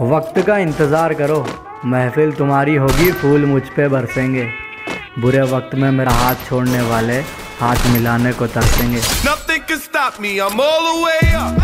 वक्त का इंतज़ार करो। महफिल तुम्हारी होगी फूल मुझ पे बरसेंगे। बुरे वक्त में मेरा हाथ छोड़ने वाले हाथ मिलाने को तरसेंगे। Nothing can stop me, I'm all the way up.